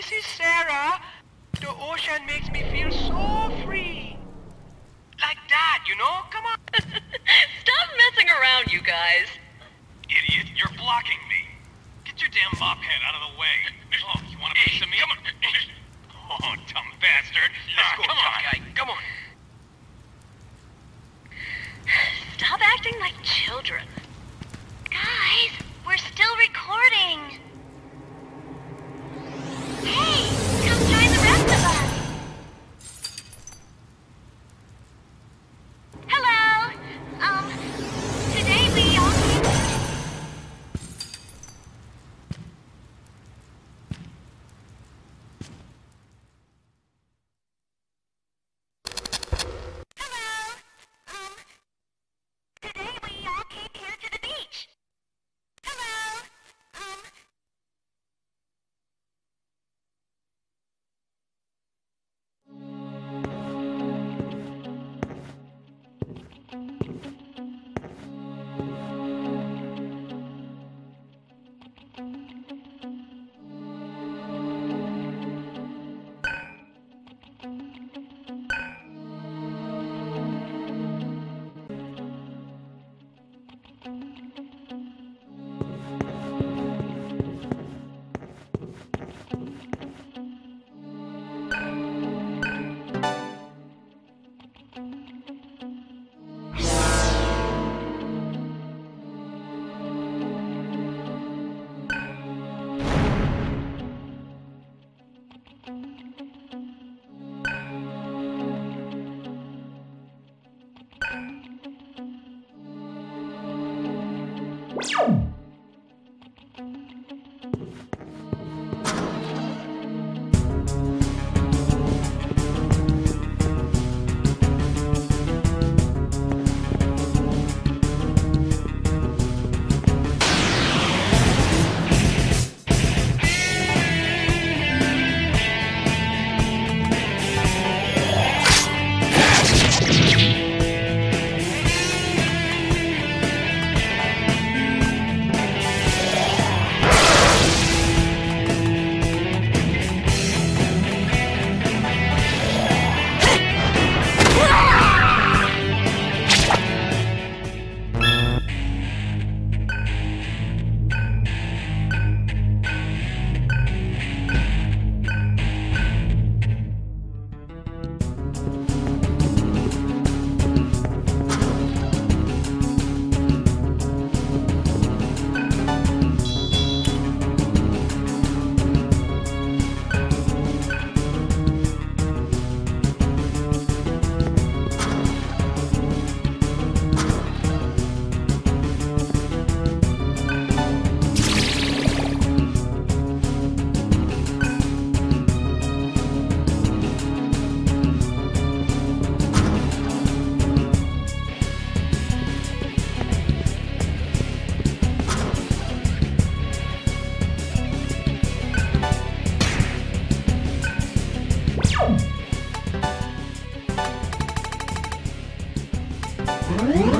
this is Sarah. The ocean makes me feel so free. Like that, you know? Come on. Stop messing around, you guys. Idiot, you're blocking me. Get your damn mop head out of the way. Oh, you want a piece of me? Come on. Oh, dumb bastard. Let's ah, go, come on, Johnny. guy. Come on. Stop acting like children. Guys, we're still recording. Hey, Woo!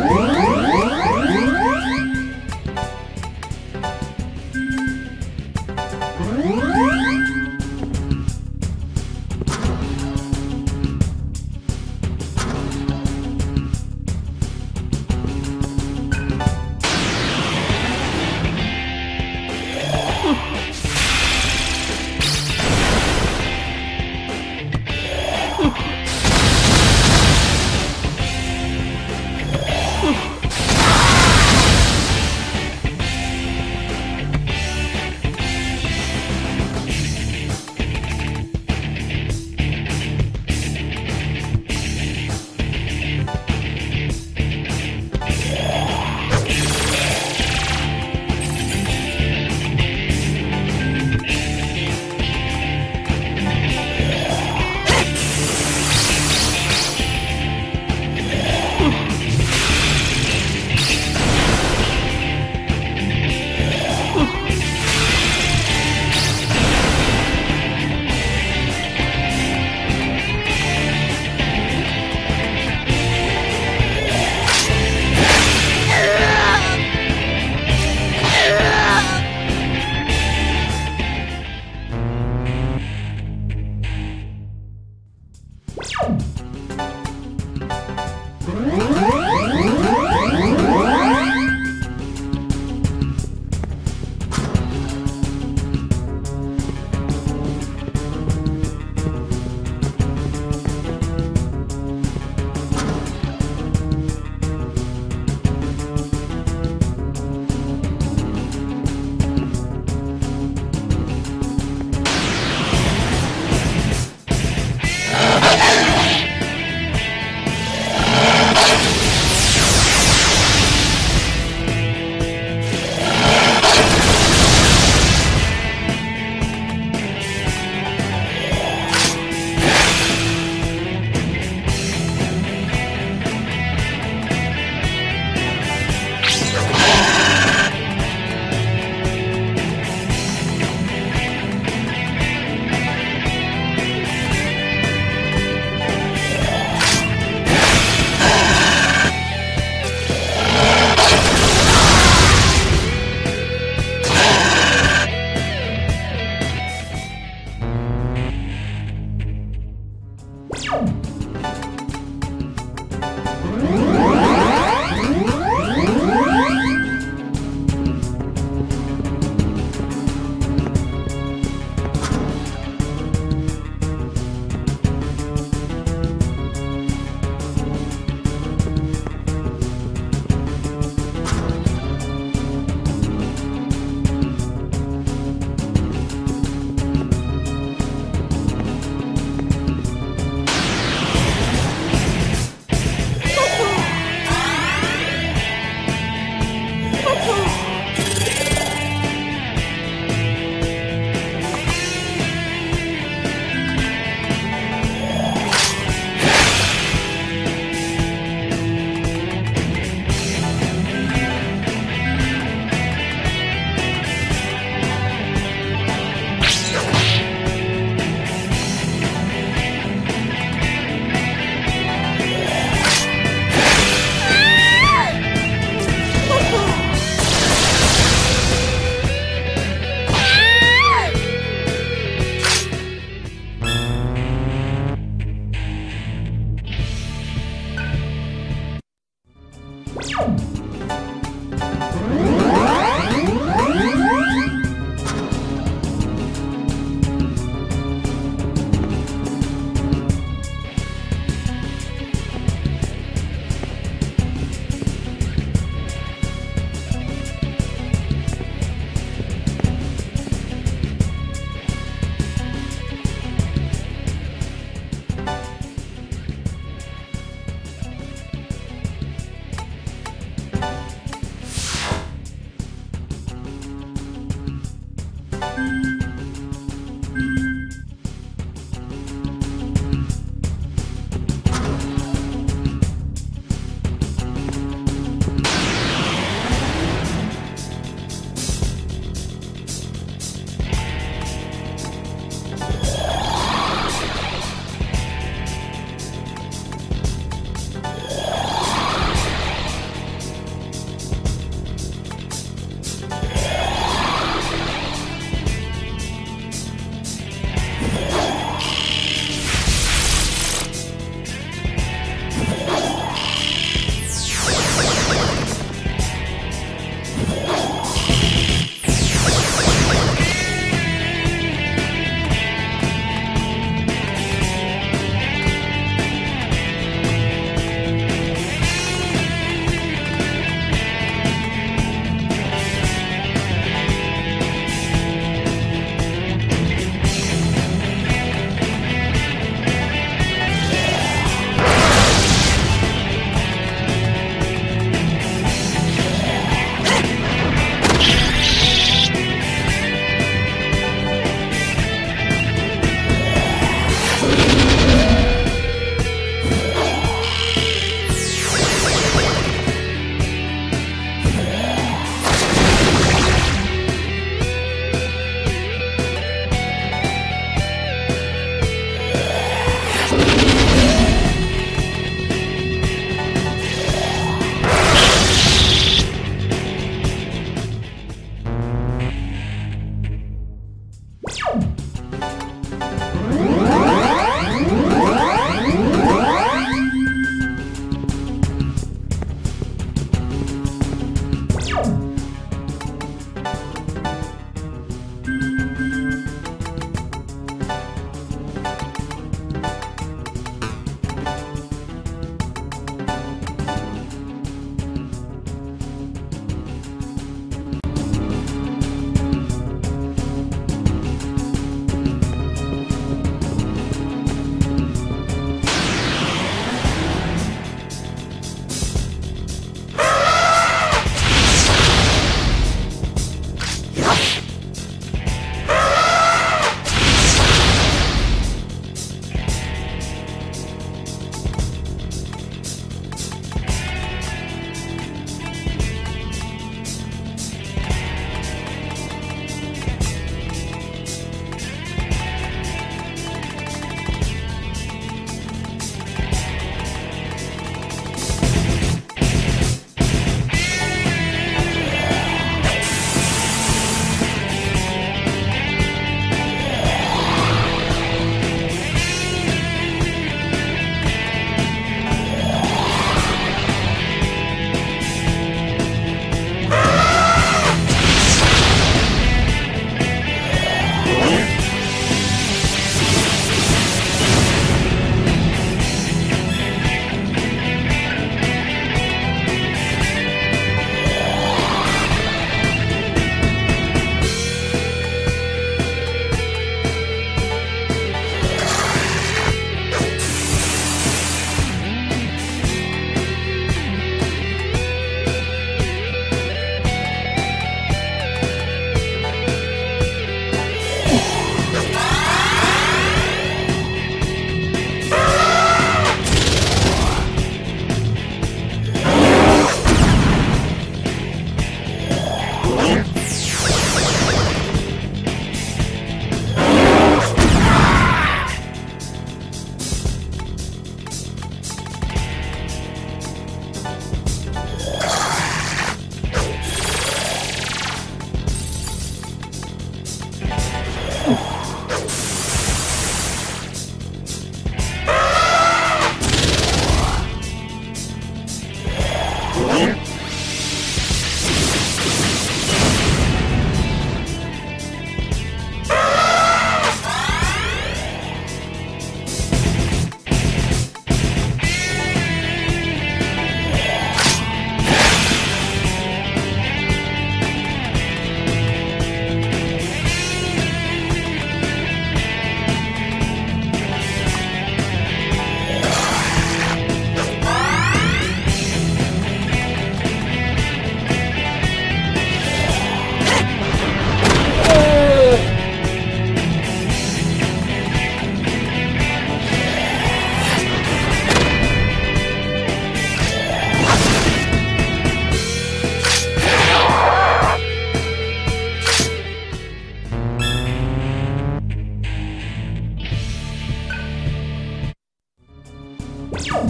Oh!